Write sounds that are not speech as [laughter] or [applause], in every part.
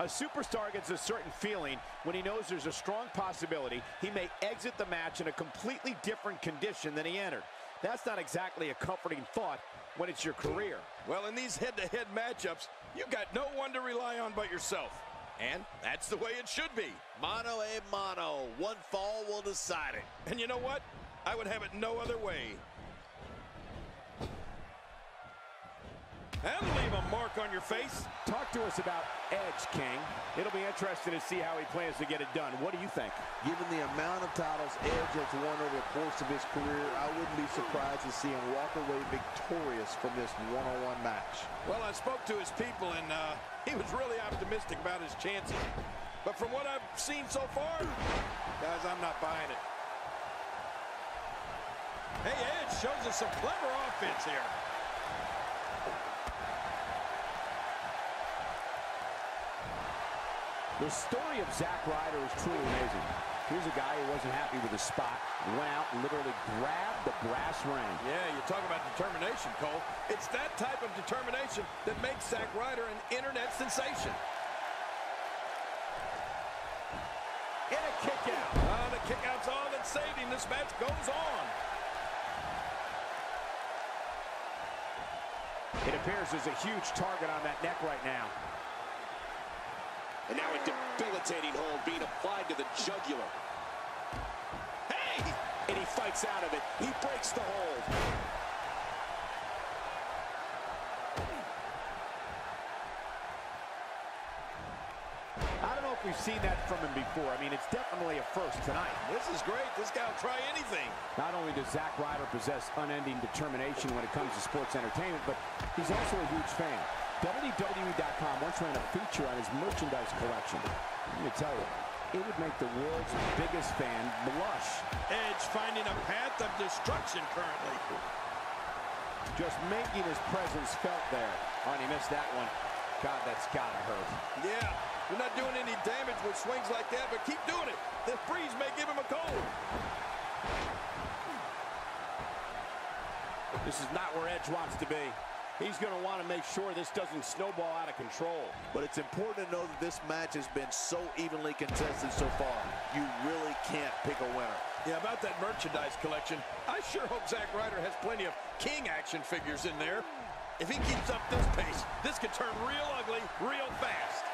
A superstar gets a certain feeling when he knows there's a strong possibility he may exit the match in a completely different condition than he entered. That's not exactly a comforting thought when it's your career. Well, in these head-to-head -head matchups, you've got no one to rely on but yourself. And that's the way it should be. Mano a mano. One fall will decide it. And you know what? I would have it no other way. And leave a mark on your face. Talk to us about Edge, King. It'll be interesting to see how he plans to get it done. What do you think? Given the amount of titles Edge has won over the course of his career, I wouldn't be surprised to see him walk away victorious from this one-on-one -on -one match. Well, I spoke to his people, and uh, he was really optimistic about his chances. But from what I've seen so far, guys, I'm not buying it. Hey, Edge shows us some clever offense here. The story of Zack Ryder is truly amazing. Here's a guy who wasn't happy with his spot, went out and literally grabbed the brass ring. Yeah, you talk about determination, Cole. It's that type of determination that makes Zack Ryder an internet sensation. And a kick out. Uh, the kick out's all that saving. This match goes on. It appears there's a huge target on that neck right now. And now a debilitating hold being applied to the jugular. Hey! And he fights out of it. He breaks the hold. I don't know if we've seen that from him before. I mean, it's definitely a first tonight. This is great. This guy will try anything. Not only does Zack Ryder possess unending determination when it comes to sports entertainment, but he's also a huge fan. WWE.com once ran a feature on his merchandise collection. Let me tell you, it would make the world's biggest fan blush. Edge finding a path of destruction currently. Just making his presence felt there. Oh, and he missed that one. God, that's gotta hurt. Yeah, you're not doing any damage with swings like that, but keep doing it. This breeze may give him a cold. This is not where Edge wants to be. He's going to want to make sure this doesn't snowball out of control. But it's important to know that this match has been so evenly contested so far. You really can't pick a winner. Yeah, about that merchandise collection, I sure hope Zack Ryder has plenty of King action figures in there. If he keeps up this pace, this could turn real ugly real fast.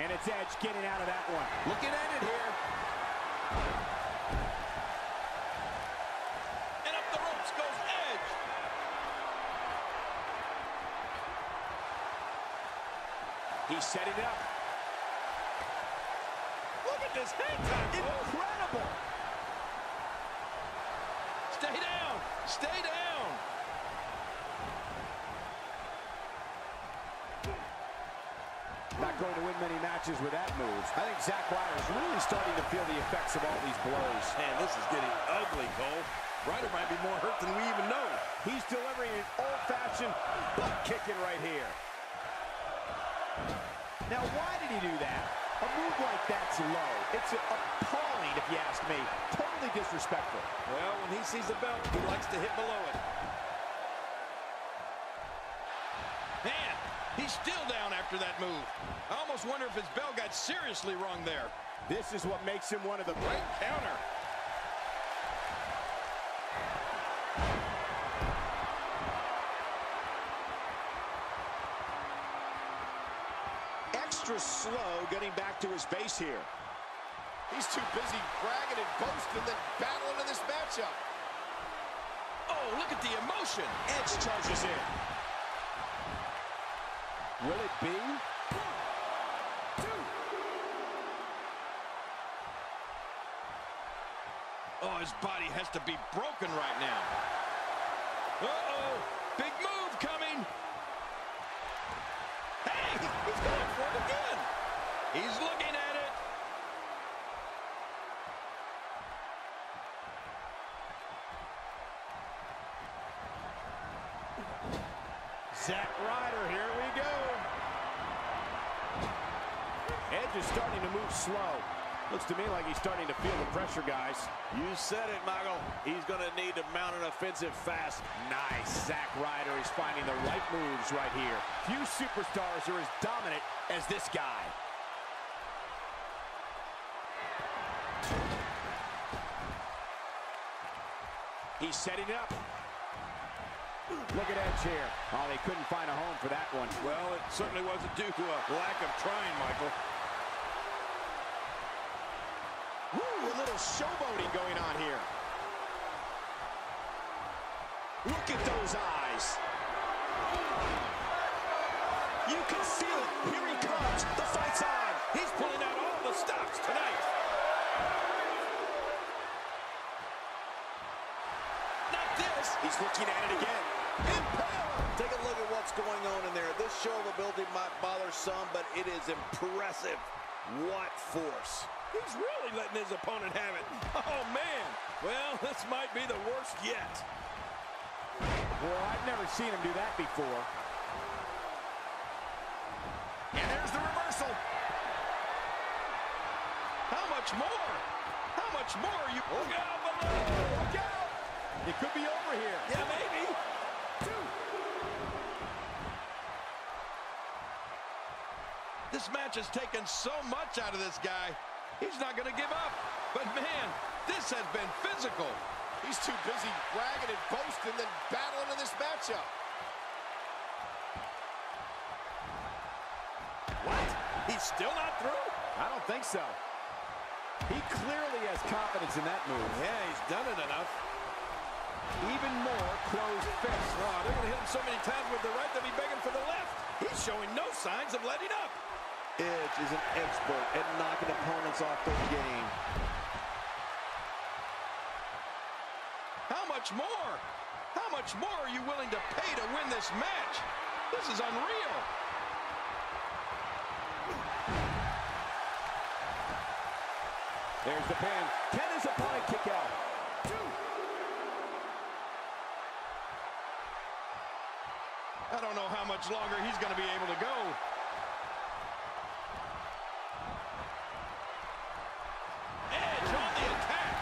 And it's Edge getting out of that one. Looking at it here. And up the ropes goes Edge. He's setting it up. Look at this head time. Incredible. Stay down. Stay down. Going to win many matches with that move. I think Zack Ryder is really starting to feel the effects of all these blows. Man, this is getting ugly, Cole. Ryder might be more hurt than we even know. He's delivering an old-fashioned butt kicking right here. Now, why did he do that? A move like that's low. It's appalling, if you ask me. Totally disrespectful. Well, when he sees the belt, he likes to hit below it. Man, he's still down after that move. I almost wonder if his bell got seriously wrong there. This is what makes him one of the... Great counter. Extra slow getting back to his base here. He's too busy bragging and boasting than battling in this matchup. Oh, look at the emotion. Edge charges in. Will it be? Oh, his body has to be broken right now. Uh-oh, big move coming. Hey, he's going for it again. He's looking at it. Zack Ryder, here we go. Edge is starting to move slow. Looks to me like he's starting to feel the pressure, guys. You said it, Michael. He's going to need to mount an offensive fast. Nice. Zack Ryder is finding the right moves right here. Few superstars are as dominant as this guy. He's setting it up. Look at Edge here. Oh, they couldn't find a home for that one. Well, it certainly wasn't due to a lack of trying, Michael. Woo, a little showboating going on here. Look at those eyes. You can feel it. Here he comes. The fight's on. He's pulling out all the stops tonight. Not this. He's looking at it again. Impale. Take a look at what's going on in there. This show of ability might bother some, but it is impressive. What force. He's really letting his opponent have it. Oh, man. Well, [laughs] this might be the worst yet. Well, I've never seen him do that before. And there's the reversal. How much more? How much more? are You oh. look out below. Look out! It could be over here. Yeah, maybe. This match has taken so much out of this guy. He's not going to give up. But, man, this has been physical. He's too busy bragging and boasting than battling in this matchup. What? He's still not through? I don't think so. He clearly has confidence in that move. Yeah, he's done it enough. Even more closed fists. Oh, they're going to hit him so many times with the right, they'll be begging for the left. He's showing no signs of letting up. Edge is an expert at knocking opponents off their game. How much more? How much more are you willing to pay to win this match? This is unreal. There's the pin. Can his opponent kick out? Two. I don't know how much longer he's going to be able to go. Edge on the attack.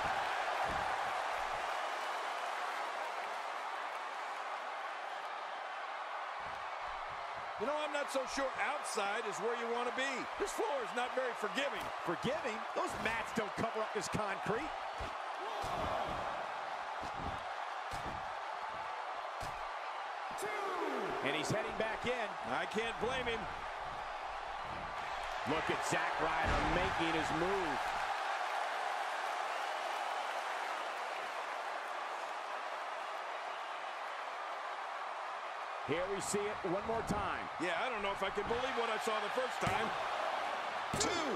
You know, I'm not so sure outside is where you want to be. This floor is not very forgiving. Forgiving? Those mats don't cover up this concrete. And he's heading back in. I can't blame him. Look at Zack Ryder making his move. Here we see it one more time. Yeah, I don't know if I can believe what I saw the first time. Two.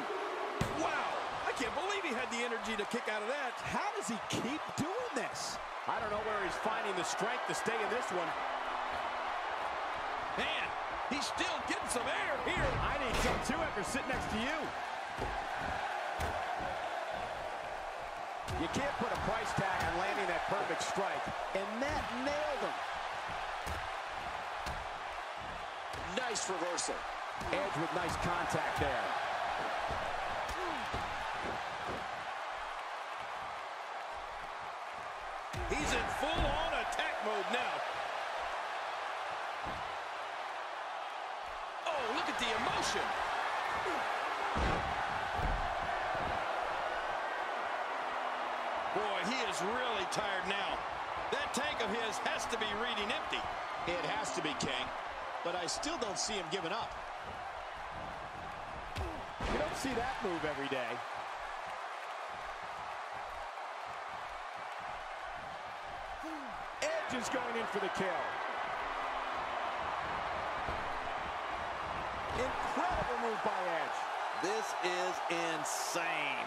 Wow. I can't believe he had the energy to kick out of that. How does he keep doing this? I don't know where he's finding the strength to stay in this one. Man, he's still getting some air here. I need some too after sitting next to you. You can't put a price tag on landing that perfect strike. And that nailed him. Nice reversal. Edge with nice contact there. He's in full-on attack mode now. Oh, look at the emotion. Boy, he is really tired now. That tank of his has to be reading empty. It has to be, King. But I still don't see him giving up. You don't see that move every day. Edge is going in for the kill. Incredible move by Edge. This is insane.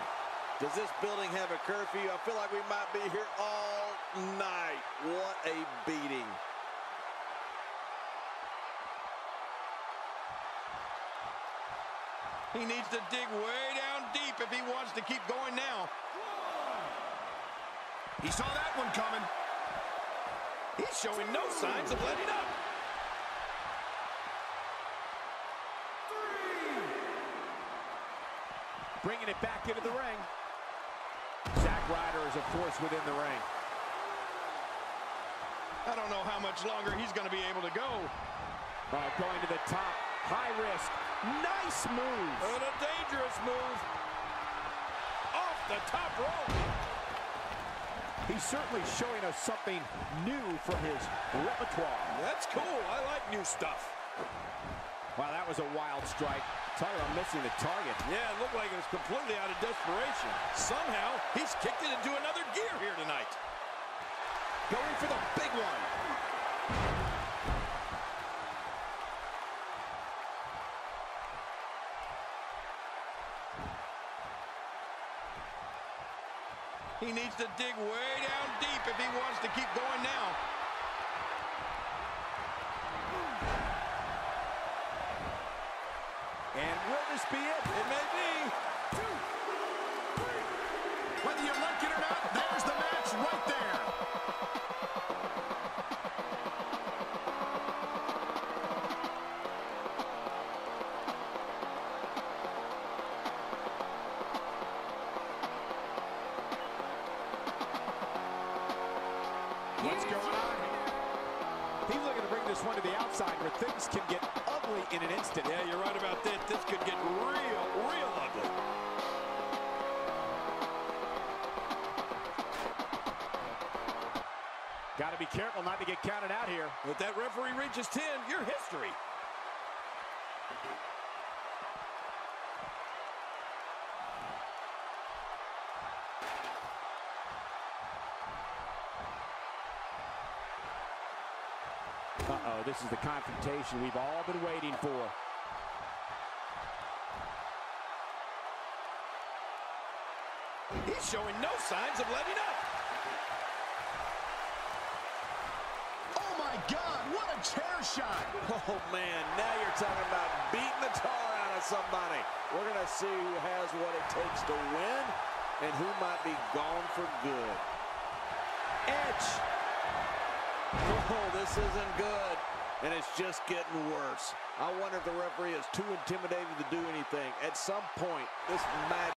Does this building have a curfew? I feel like we might be here all night. What a beating. He needs to dig way down deep if he wants to keep going now. He saw that one coming. He's showing no signs of letting up. bringing it back into the ring. Zack Ryder is a force within the ring. I don't know how much longer he's going to be able to go. Uh, going to the top. High risk. Nice move. And a dangerous move. Off the top rope. He's certainly showing us something new from his repertoire. That's cool. I like new stuff. Wow, that was a wild strike. Ryder missing the target. Yeah, it looked like it was completely out of desperation. Somehow, he's kicked it into another gear here tonight. Going for the big one. He needs to dig way down deep if he wants to keep going now. And will this be it? It may be. Whether you like it or not, there's the match right there. What's going on? Here? He's looking to bring this one to the outside where things can get ugly in an instant. Yeah, you're right about that. This could get real, real ugly. Got to be careful not to get counted out here. If that referee reaches 10, you're history. Uh-oh, this is the confrontation we've all been waiting for. He's showing no signs of letting up. Oh my God, what a chair shot. Oh, man, now you're talking about beating the tar out of somebody. We're going to see who has what it takes to win and who might be gone for good. Edge. Oh, this isn't good. And it's just getting worse. I wonder if the referee is too intimidated to do anything. At some point, this match